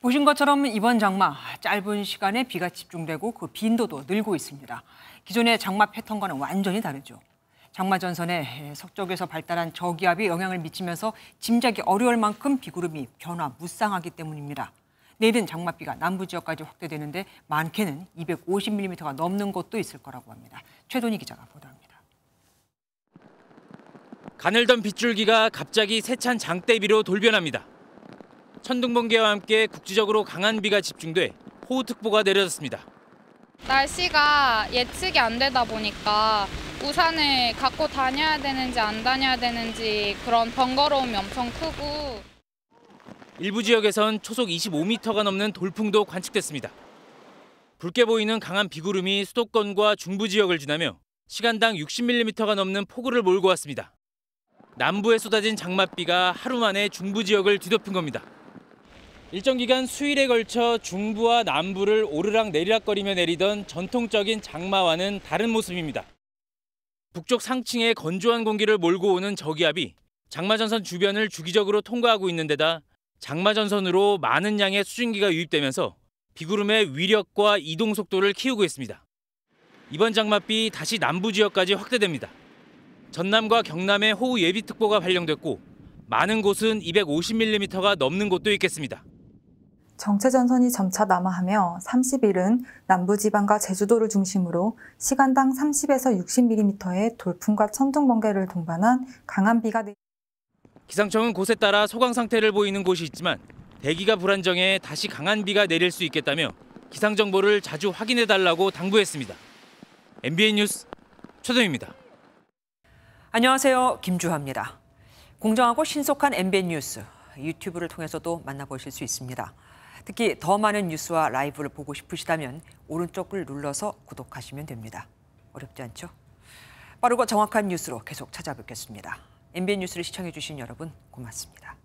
보신 것처럼 이번 장마 짧은 시간에 비가 집중되고 그 빈도도 늘고 있습니다. 기존의 장마 패턴과는 완전히 다르죠. 장마 전선에 서쪽에서 발달한 저기압이 영향을 미치면서 짐작이 어려울 만큼 비구름이 변화 무쌍하기 때문입니다. 내일은 장맛비가 남부 지역까지 확대되는데 많게는 250mm가 넘는 곳도 있을 거라고 합니다. 최돈희 기자가 보도합니다. 가늘던 빗줄기가 갑자기 세찬 장대비로 돌변합니다. 천둥 번개와 함께 국지적으로 강한 비가 집중돼 호우특보가 내려졌습니다. 날씨가 예측이 안 되다 보니까 우산을 갖고 다녀야 되는지 안 다녀야 되는지 그런 번거로움이 엄청 크고 일부 지역에선 초속 25m가 넘는 돌풍도 관측됐습니다. 붉게 보이는 강한 비구름이 수도권과 중부 지역을 지나며 시간당 60mm가 넘는 폭우를 몰고 왔습니다. 남부에 쏟아진 장맛비가 하루 만에 중부 지역을 뒤덮은 겁니다. 일정 기간 수일에 걸쳐 중부와 남부를 오르락 내리락거리며 내리던 전통적인 장마와는 다른 모습입니다. 북쪽 상층에 건조한 공기를 몰고 오는 저기압이 장마전선 주변을 주기적으로 통과하고 있는 데다 장마전선으로 많은 양의 수증기가 유입되면서 비구름의 위력과 이동 속도를 키우고 있습니다. 이번 장맛비 다시 남부 지역까지 확대됩니다. 전남과 경남에 호우 예비특보가 발령됐고 많은 곳은 250mm가 넘는 곳도 있겠습니다. 정체전선이 점차 남하하며 30일은 남부지방과 제주도를 중심으로 시간당 30에서 60mm의 돌풍과 천둥 번개를 동반한 강한 비가 내... 기상청은 곳에 따라 소강 상태를 보이는 곳이 있지만 대기가 불안정해 다시 강한 비가 내릴 수 있겠다며 기상 정보를 자주 확인해 달라고 당부했습니다. MBN 뉴스 최동입니다. 안녕하세요. 김주하입니다. 공정하고 신속한 MBN 뉴스 유튜브를 통해서도 만나보실 수 있습니다. 특히 더 많은 뉴스와 라이브를 보고 싶으시다면 오른쪽을 눌러서 구독하시면 됩니다. 어렵지 않죠? 빠르고 정확한 뉴스로 계속 찾아뵙겠습니다. MBN 뉴스를 시청해주신 여러분 고맙습니다.